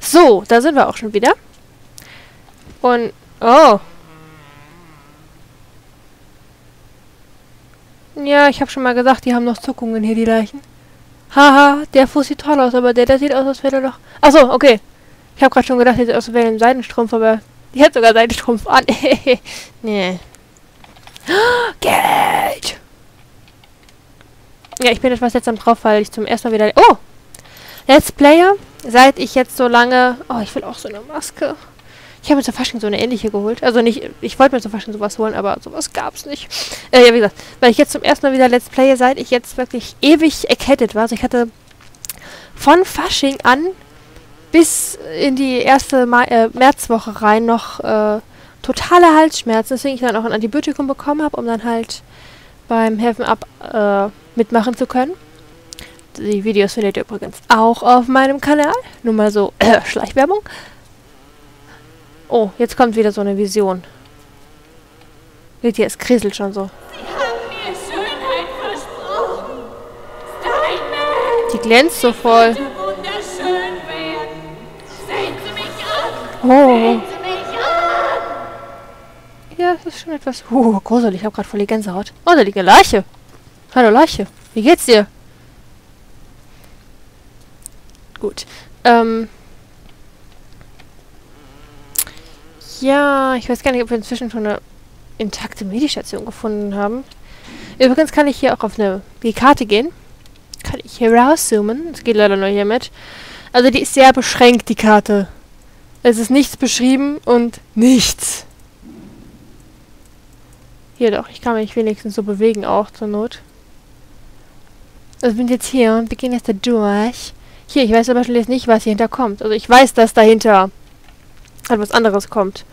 So, da sind wir auch schon wieder. Und, oh. Ja, ich habe schon mal gesagt, die haben noch Zuckungen hier, die Leichen. Haha, der Fuß sieht toll aus, aber der, der sieht aus, als wäre er doch... Achso, okay. Ich habe gerade schon gedacht, der sieht aus, als wäre er ein Seidenstrumpf, aber... Die hat sogar Seidenstrumpf an. nee. Geld! Ja, ich bin etwas jetzt am drauf, weil ich zum ersten Mal wieder... Oh! Let's Player, seit ich jetzt so lange... Oh, ich will auch so eine Maske. Ich habe mir zur Fasching so eine ähnliche geholt. Also nicht, ich wollte mir zur Fasching sowas holen, aber sowas gab es nicht. Äh, ja, wie gesagt, weil ich jetzt zum ersten Mal wieder Let's Player, seit ich jetzt wirklich ewig erkältet war. Also ich hatte von Fasching an bis in die erste Mai äh, Märzwoche rein noch äh, totale Halsschmerzen, deswegen ich dann auch ein Antibiotikum bekommen habe, um dann halt beim Helfen ab äh, mitmachen zu können. Die Videos findet ihr übrigens auch auf meinem Kanal. Nur mal so äh, Schleichwerbung. Oh, jetzt kommt wieder so eine Vision. Seht ihr, es kriselt schon so. Die glänzt so voll. Oh. Ja, das ist schon etwas... Uh, gruselig. Ich habe gerade voll die Gänsehaut. Oh, da liegt eine Leiche. Hallo, Leiche. Wie geht's dir? Gut. Ähm... Ja, ich weiß gar nicht, ob wir inzwischen schon eine intakte Medistation gefunden haben. Übrigens kann ich hier auch auf eine, die Karte gehen. Kann ich hier rauszoomen. Das geht leider nur hier mit. Also die ist sehr beschränkt, die Karte. Es ist nichts beschrieben und nichts. Hier doch, ich kann mich wenigstens so bewegen auch zur Not. Also wir sind jetzt hier und wir gehen jetzt da durch. Hier, ich weiß aber schon jetzt nicht, was hier hinter kommt. Also ich weiß, dass dahinter etwas anderes kommt.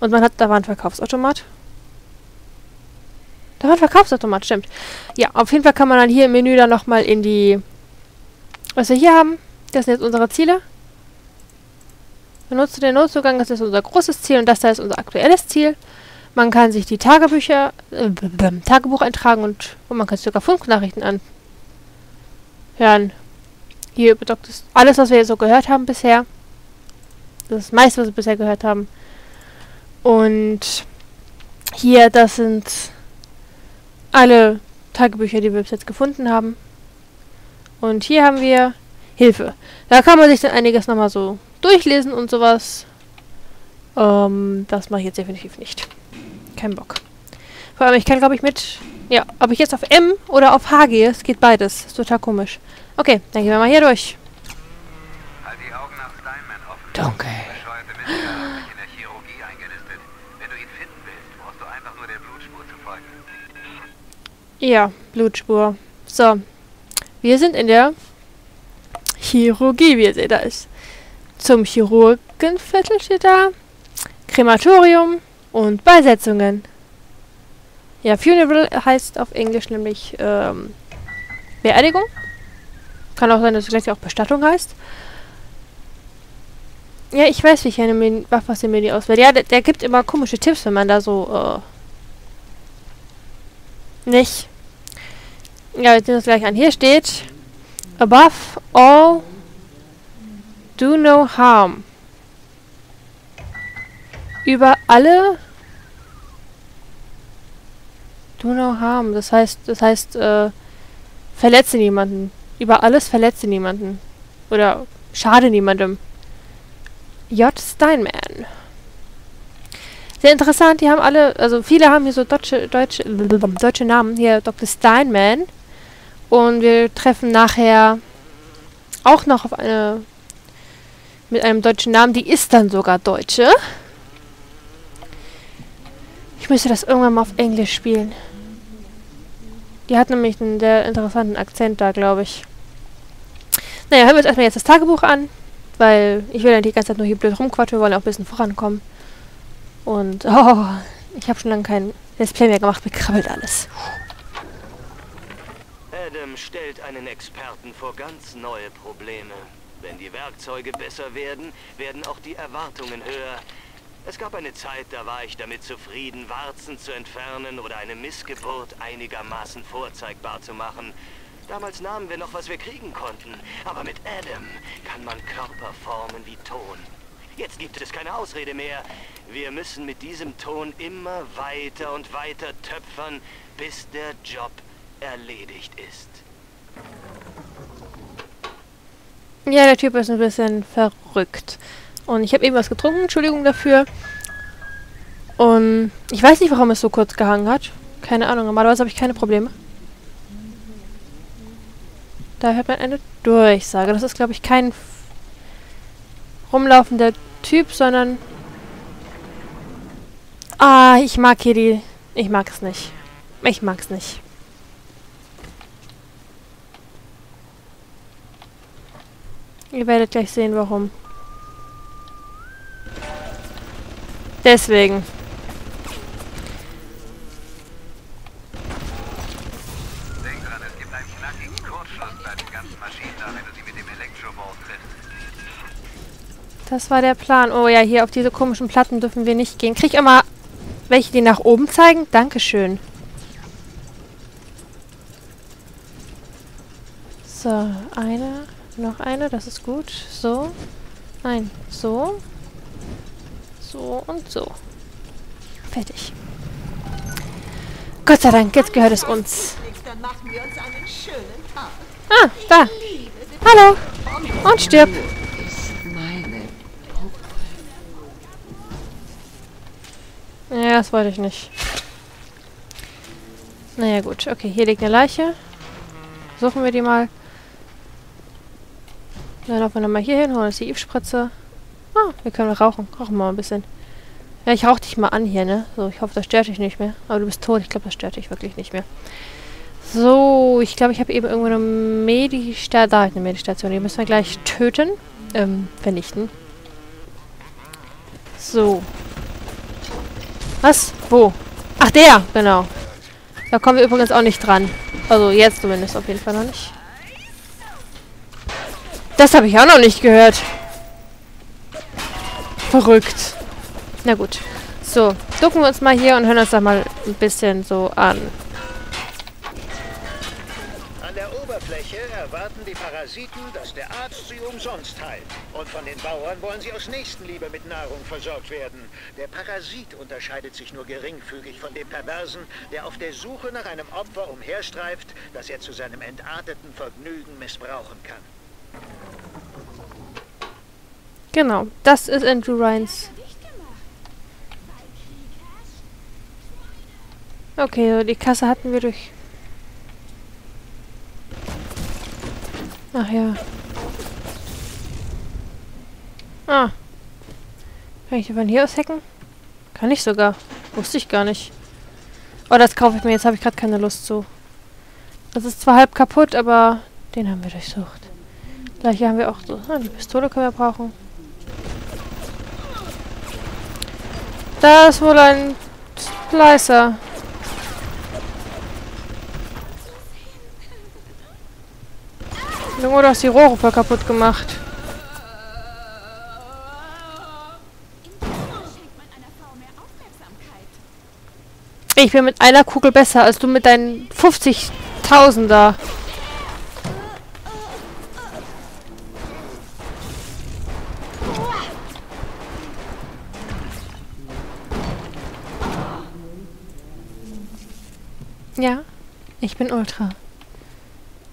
Und man hat, da war ein Verkaufsautomat. Da war ein Verkaufsautomat, stimmt. Ja, auf jeden Fall kann man dann hier im Menü dann nochmal in die... Was wir hier haben, das sind jetzt unsere Ziele. Benutze den Notzugang, das ist unser großes Ziel und das da ist unser aktuelles Ziel. Man kann sich die Tagebücher, äh, Tagebuch eintragen und, und man kann sogar Funknachrichten anhören. Hier bedockt ist alles, was wir so gehört haben bisher. Das ist das meiste, was wir bisher gehört haben. Und hier, das sind alle Tagebücher, die wir bis jetzt gefunden haben. Und hier haben wir Hilfe. Da kann man sich dann einiges nochmal so durchlesen und sowas. Ähm, das mache ich jetzt definitiv nicht. Kein Bock. Vor allem, ich kann, glaube ich, mit... Ja, ob ich jetzt auf M oder auf H gehe, es geht beides. Ist total komisch. Okay, dann gehen wir mal hier durch. Halt die Augen nach Steinman offen. Dunkel. Ja, Blutspur. So. Wir sind in der Chirurgie, wie ihr seht. Da ist zum Chirurgenviertel steht da. Krematorium und Beisetzungen. Ja, Funeral heißt auf Englisch nämlich ähm, Beerdigung. Kann auch sein, dass es gleich auch Bestattung heißt. Ja, ich weiß, wie ich eine Men was im Menü auswähle. Ja, der, der, gibt immer komische Tipps, wenn man da so, äh, nicht. Ja, wir sehen das gleich an. Hier steht, above all Do no harm. Über alle... Do no harm. Das heißt, das heißt, äh, verletze niemanden. Über alles verletze niemanden. Oder schade niemandem. J. Steinman. Sehr interessant, die haben alle, also viele haben hier so deutsche, deutsche, deutsche Namen. Hier Dr. Steinman. Und wir treffen nachher auch noch auf eine mit einem deutschen Namen. Die ist dann sogar Deutsche. Ich müsste das irgendwann mal auf Englisch spielen. Die hat nämlich einen sehr interessanten Akzent da, glaube ich. Naja, hören wir uns erstmal jetzt das Tagebuch an. Weil ich will ja die ganze Zeit nur hier blöd rumquatschen. Wir wollen auch ein bisschen vorankommen. Und, oh, ich habe schon lange kein Let's Play mehr gemacht. Mir krabbelt alles. Adam stellt einen Experten vor ganz neue Probleme. Wenn die Werkzeuge besser werden, werden auch die Erwartungen höher. Es gab eine Zeit, da war ich damit zufrieden, Warzen zu entfernen oder eine Missgeburt einigermaßen vorzeigbar zu machen. Damals nahmen wir noch, was wir kriegen konnten. Aber mit Adam kann man Körper formen wie Ton. Jetzt gibt es keine Ausrede mehr. Wir müssen mit diesem Ton immer weiter und weiter töpfern, bis der Job erledigt ist. Ja, der Typ ist ein bisschen verrückt. Und ich habe eben was getrunken, Entschuldigung dafür. Und ich weiß nicht, warum es so kurz gehangen hat. Keine Ahnung, normalerweise habe ich keine Probleme. Da hört man eine Durchsage. Das ist, glaube ich, kein rumlaufender Typ, sondern... Ah, ich mag hier die... Ich mag es nicht. Ich mag es nicht. Ihr werdet gleich sehen, warum. Triffst. Das war der Plan. Oh ja, hier auf diese komischen Platten dürfen wir nicht gehen. Krieg ich immer welche, die nach oben zeigen? Dankeschön. So, eine, noch eine, das ist gut. So, nein, so, so und so. Fertig. Gott sei Dank, jetzt gehört es uns. Ah, da. Hallo. Und stirb. Ja, das wollte ich nicht. Naja, gut. Okay, hier liegt eine Leiche. Suchen wir die mal. Dann laufen wir nochmal hier hin, holen uns die Eve-Spritze. Ah, wir können rauchen. Rauchen wir mal ein bisschen. Ja, ich rauch dich mal an hier, ne? So, ich hoffe, das stört dich nicht mehr. Aber du bist tot. Ich glaube, das stört dich wirklich nicht mehr. So, ich glaube, ich habe eben irgendwo eine Medistation. Da ist eine Medistation. Die müssen wir gleich töten. Ähm, vernichten. So. Was? Wo? Ach, der! Genau. Da kommen wir übrigens auch nicht dran. Also jetzt zumindest auf jeden Fall noch nicht. Das habe ich auch noch nicht gehört. Verrückt. Na gut. So, ducken wir uns mal hier und hören uns das mal ein bisschen so an. An der Oberfläche erwarten die Parasiten, dass der Arzt sie umsonst heilt. Und von den Bauern wollen sie aus Nächstenliebe mit Nahrung versorgt werden. Der Parasit unterscheidet sich nur geringfügig von dem Perversen, der auf der Suche nach einem Opfer umherstreift, das er zu seinem entarteten Vergnügen missbrauchen kann. Genau, das ist Andrew Ryans. Okay, die Kasse hatten wir durch. Ach ja. Ah. Kann ich von hier aus hacken? Kann ich sogar. Wusste ich gar nicht. Oh, das kaufe ich mir. Jetzt habe ich gerade keine Lust zu. Das ist zwar halb kaputt, aber den haben wir durchsucht. Gleich haben wir auch so. Ah, die Pistole können wir brauchen. Da ist wohl ein Splicer. Junge, du hast die Rohre voll kaputt gemacht. Ich bin mit einer Kugel besser als du mit deinen 50.000er. Ja, ich bin Ultra.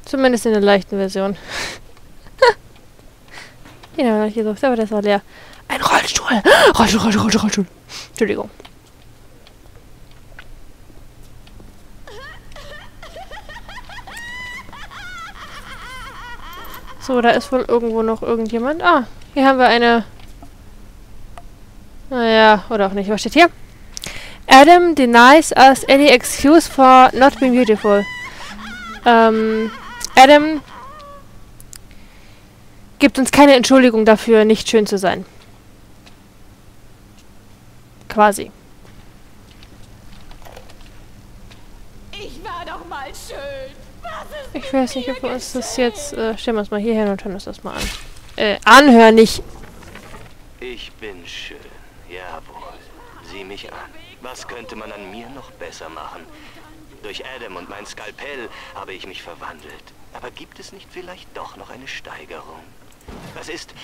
Zumindest in der leichten Version. Haben wir nicht gesucht, aber das war leer. Ein Rollstuhl! Rollstuhl, Rollstuhl, Rollstuhl, Rollstuhl. Entschuldigung. So, da ist wohl irgendwo noch irgendjemand. Ah, hier haben wir eine... Naja, oder auch nicht. Was steht hier? Adam denies us any excuse for not being beautiful. Ähm, Adam gibt uns keine Entschuldigung dafür, nicht schön zu sein. Quasi. Ich war doch mal schön. Ich weiß nicht, ob wir uns das jetzt... Äh, stellen wir uns mal hier hin und hören uns das mal an. Äh, anhören, nicht... Ich bin schön. Jawohl. Sieh mich an. Was könnte man an mir noch besser machen? Durch Adam und mein Skalpell habe ich mich verwandelt. Aber gibt es nicht vielleicht doch noch eine Steigerung? Was ist,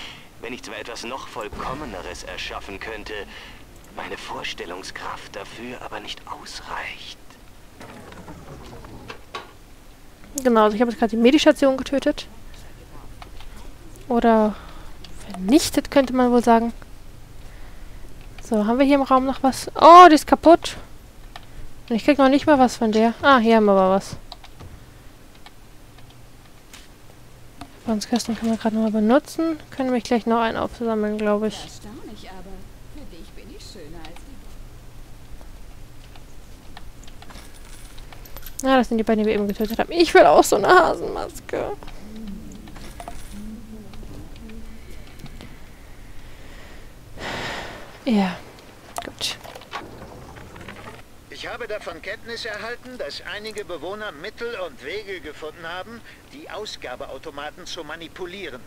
wenn ich zwar etwas noch Vollkommeneres erschaffen könnte, meine Vorstellungskraft dafür aber nicht ausreicht? Genau, also ich habe gerade die Medistation getötet. Oder vernichtet, könnte man wohl sagen. So, haben wir hier im Raum noch was? Oh, die ist kaputt. Ich krieg noch nicht mal was von der. Ah, hier haben wir aber was. Verbrannungskasten können wir gerade noch mal benutzen. Können nämlich gleich noch einen aufsammeln, glaube ich. Erstaunlich, aber für dich bin ich schöner als die. Ah, das sind die beiden, die wir eben getötet haben. Ich will auch so eine Hasenmaske. Ja, gut. Ich habe davon Kenntnis erhalten, dass einige Bewohner Mittel und Wege gefunden haben, die Ausgabeautomaten zu manipulieren.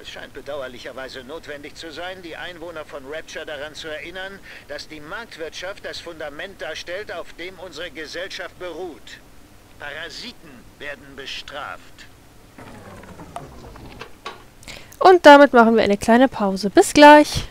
Es scheint bedauerlicherweise notwendig zu sein, die Einwohner von Rapture daran zu erinnern, dass die Marktwirtschaft das Fundament darstellt, auf dem unsere Gesellschaft beruht. Parasiten werden bestraft. Und damit machen wir eine kleine Pause. Bis gleich.